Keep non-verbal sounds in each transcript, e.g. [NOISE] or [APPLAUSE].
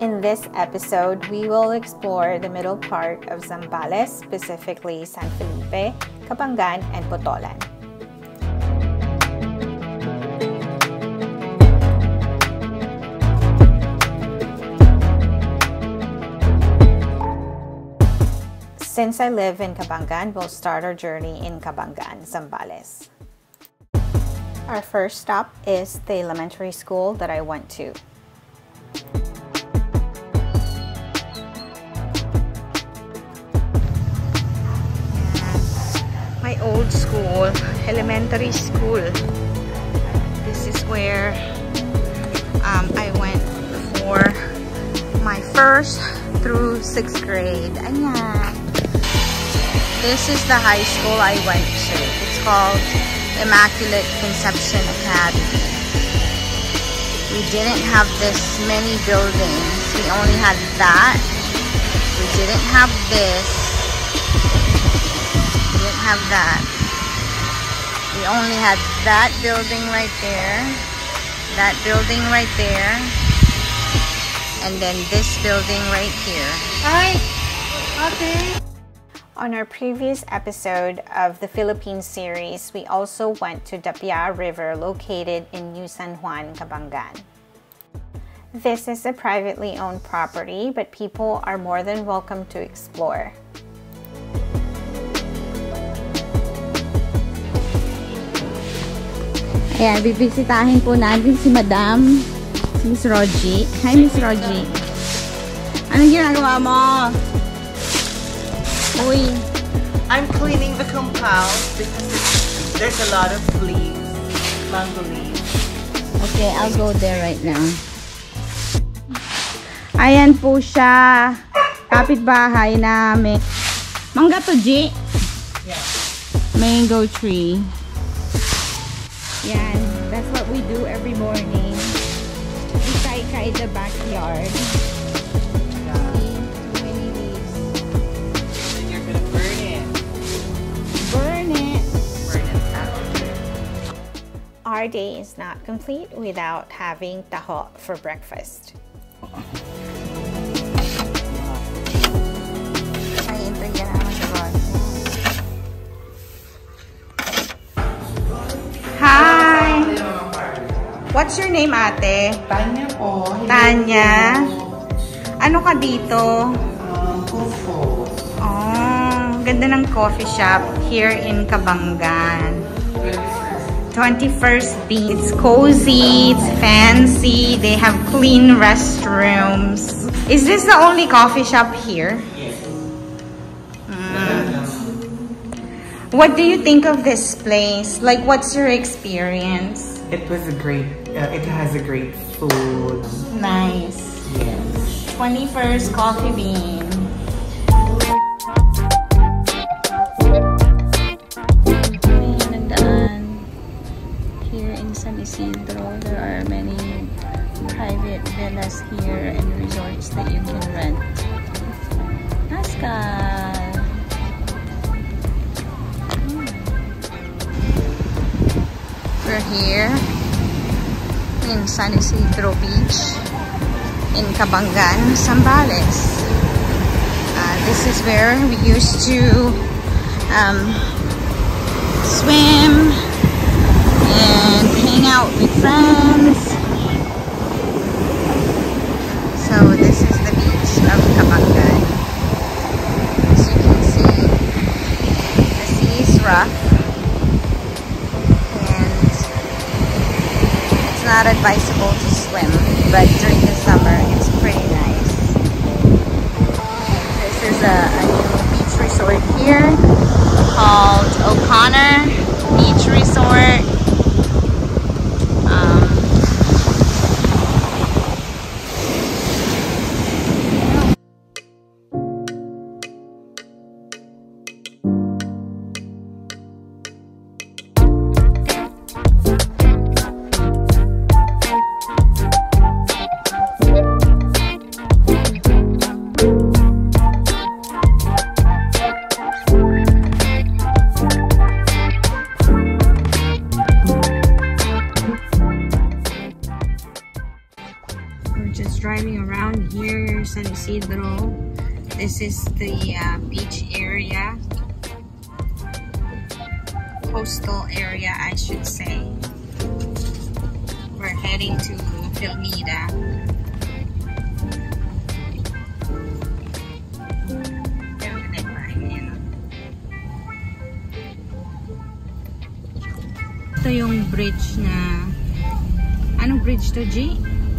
In this episode, we will explore the middle part of Zambales, specifically San Felipe, Cabangan, and Botolan. Since I live in Cabangan, we'll start our journey in Cabangan, Zambales. Our first stop is the elementary school that I went to. School, elementary school. This is where um, I went for my first through sixth grade. Ayan. This is the high school I went to. It's called Immaculate Conception Academy. We didn't have this many buildings. We only had that. We didn't have this. We didn't have that. We only had that building right there. That building right there. And then this building right here. Hi! Okay. On our previous episode of the Philippines series, we also went to Dapya River located in New San Juan, Cabangan. This is a privately owned property, but people are more than welcome to explore. Ayan, bibisitahin po natin si Madam, si Miss Roji. Hi, Miss Roji. Anong ginagawa mo? Uy, I'm cleaning the compound because there's a lot of leaves, mango leaves. okay, I'll go there right now. Ayan po siya. Kapitbahay namin. Mangga to, G. Yeah. Mango tree. Yan, that's what we do every morning. We kai-kai the backyard. yeah. See, too many leaves. Then you're gonna burn it. Burn it. Burn it out. Our day is not complete without having taho for breakfast. What's your name, ate? Tanya po. Tanya. Ano ka dito? Um, Kufo. Oh, ganda ng coffee shop here in Cabangan. 21st B. It's cozy, it's fancy, they have clean restrooms. Is this the only coffee shop here? What do you think of this place? Like, what's your experience? It was a great, uh, it has a great food. Nice. Yes. 21st Coffee Bean. Ayan ang daan. Here in San Isidro, there are many private villas here and resorts that you can rent. Pascal! We're here in San Isidro Beach in Cabangan, Zambales. Uh, this is where we used to um, swim and hang out with friends. So this is the beach of Cabangan. As you can see, the sea is rough and it's not advisable to swim, but during the summer it's pretty nice. This is a, a new beach resort here called O'Connor Beach Resort. Isidro. This is the uh, beach area. Coastal area, I should say. We're heading to Filmida. Ito yung bridge na Anong bridge to, G?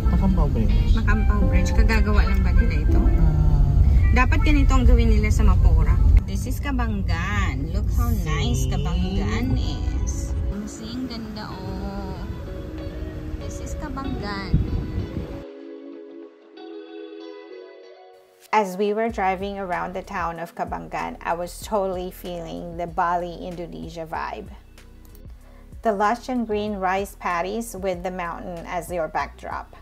Makampaw Bridge. Makampaw Bridge. Kagagawa lang ba nila ito? Ah, Dapat ganito ang gawin nila sa Mapura. This is Cabangan. Look how nice Cabangan is. Kasing ganda oh. This is Cabangan. As we were driving around the town of Cabangan, I was totally feeling the Bali, Indonesia vibe. The lush and green rice paddies with the mountain as your backdrop.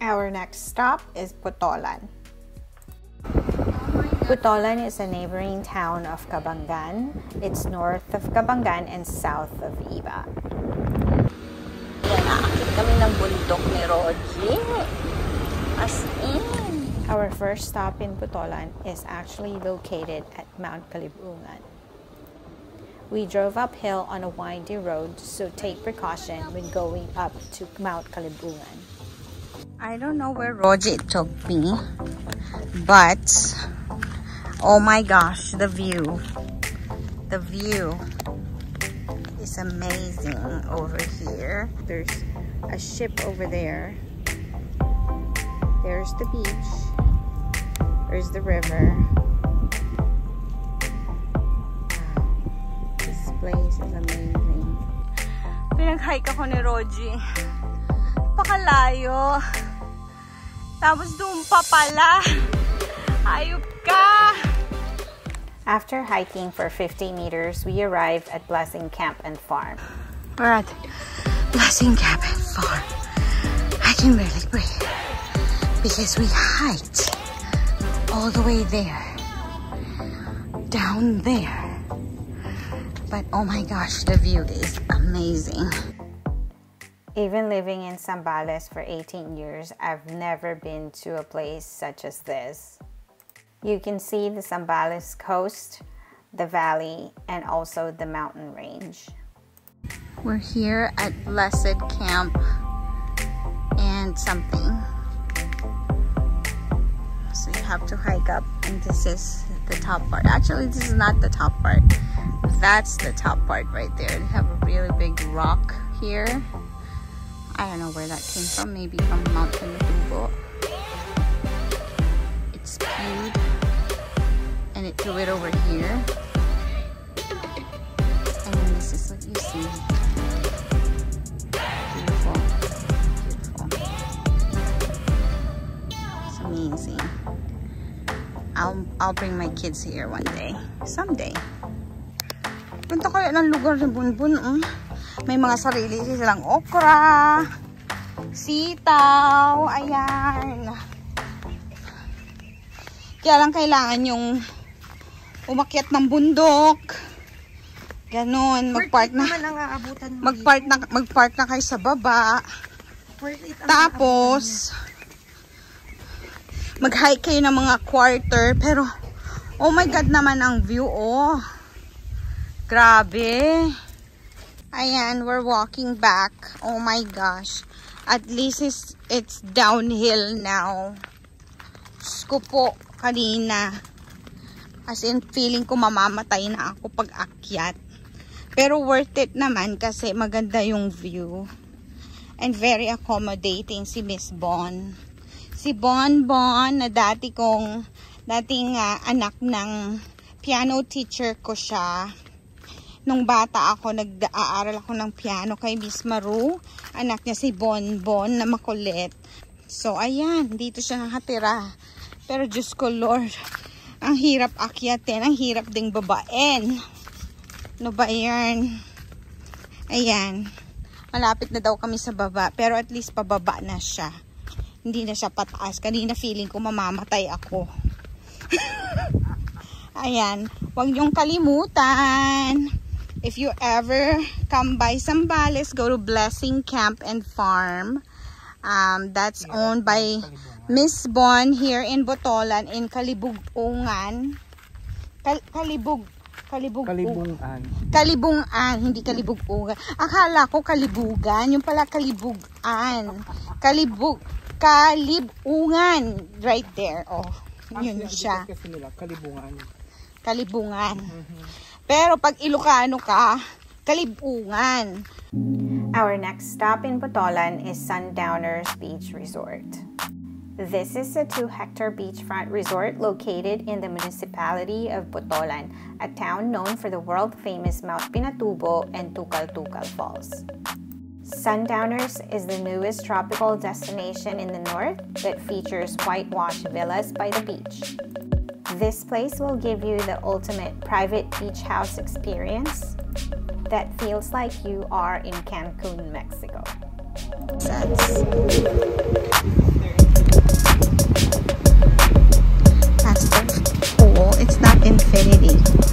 Our next stop is Botolan. Botolan is a neighboring town of Cabangan. It's north of Cabangan and south of Iba. Kami. Our first stop in Botolan is actually located at Mount Kalibungan. We drove uphill on a windy road, so take precaution when going up to Mount Kalibungan. I don't know where Roji took me, but oh my gosh, the view. The view is amazing over here. There's a ship over there. There's the beach. There's the river. This is amazing. Pinag-hike ako ni Roji. Pakalayo. Tapos doon pa pala. Ayup ka! After hiking for 50 meters, we arrived at Blessing Camp and Farm. We're at Blessing Camp and Farm. I can barely breathe because we hiked all the way there, down there. But oh my gosh, the view is amazing. Even living in Zambales for 18 years, I've never been to a place such as this. You can see the Zambales coast, the valley, and also the mountain range. We're here at Blessed Camp and something. So you have to hike up, and this is the top part. Actually, this is not the top part. That's the top part right there. They have a really big rock here. I don't know where that came from. Maybe from Mount Pinatubo. I'll, bring my kids here one day. Someday. Punta kayo ng lugar ni Bunbun. Oh. May mga sarili silang okra, sitaw, ayan. Kaya lang kailangan yung umakyat ng bundok. Ganon, magpark na. Magpark na, magpark na kayo sa baba. Tapos, mag-hike kayo ng mga quarter. Pero, oh my God naman ang view, oh. Grabe. Ayan, we're walking back. Oh my gosh. At least it's, it's downhill now. Diyos ko po, kanina. As in, feeling ko mamamatay na ako pag akyat. Pero worth it naman kasi maganda yung view and very accommodating si Miss Bon. Si Bon Bon na dati kong dating ah, anak ng piano teacher ko siya. Nung bata ako, nag-aaral ako ng piano kay Miss Maru. Anak niya si Bon Bon na makulit. So, ayan, dito siya nakatira. Pero Diyos ko, Lord, ang hirap akyatin, ang hirap ding babaen. Ano ba yan? Ayan. Malapit na daw kami sa baba. Pero at least pababa na siya. Hindi na siya pataas. Kanina feeling ko mamamatay ako. [LAUGHS] Ayan. Huwag niyong kalimutan. If you ever come by Zambales, go to Blessing Camp and Farm. Um, that's owned by Miss Bon here in Botolan in Kalibugungan. Kal Kalibug. Kalibug. Kalibungan. Kalibungan, hindi kalibugan. Akala ko kalibugan, yung pala kalibugan. Kalibug, kalibungan. Right there, oh. Yun siya, Kasi nila, kalibungan. kalibungan. Pero pag Ilocano ka, kalibungan. Our next stop in Botolan is Sundowners Beach Resort. This is a two hectare beachfront resort located in the municipality of Botolan, a town known for the world famous Mount Pinatubo and Tukal Tukal Falls. Sundowners is the newest tropical destination in the north that features whitewashed villas by the beach. This place will give you the ultimate private beach house experience that feels like you are in Cancun, Mexico. That's, pool. It's not infinity.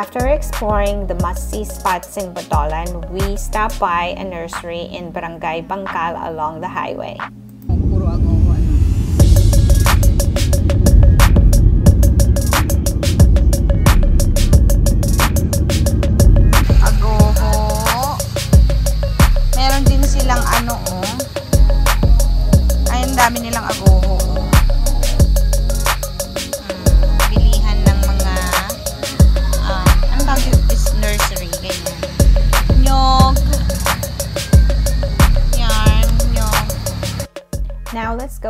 After exploring the must-see spots in Botolan, we stopped by a nursery in Barangay Bangkal along the highway.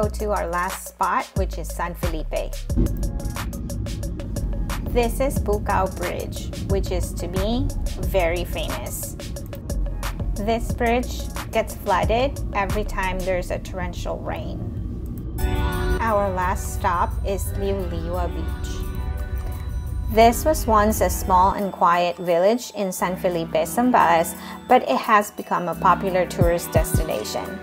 Go to our last spot, which is San Felipe. This is Bucao Bridge, which is to me very famous. This bridge gets flooded every time there's a torrential rain. Our last stop is Liwliwa Beach. This was once a small and quiet village in San Felipe, Zambales, but it has become a popular tourist destination.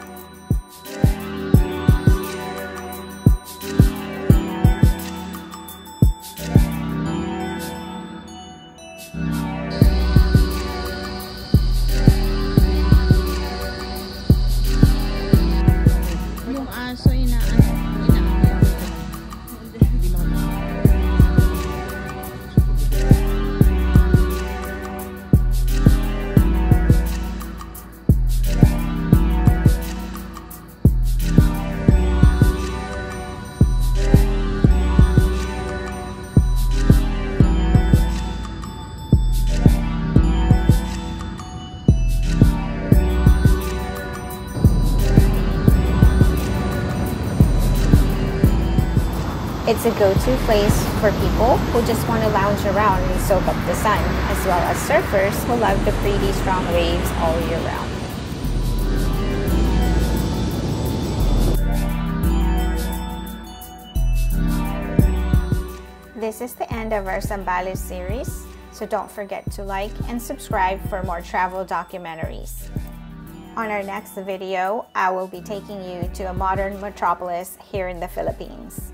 It's a go-to place for people who just want to lounge around and soak up the sun, as well as surfers who love the pretty strong waves all year round. This is the end of our Zambales series, so don't forget to like and subscribe for more travel documentaries. On our next video, I will be taking you to a modern metropolis here in the Philippines.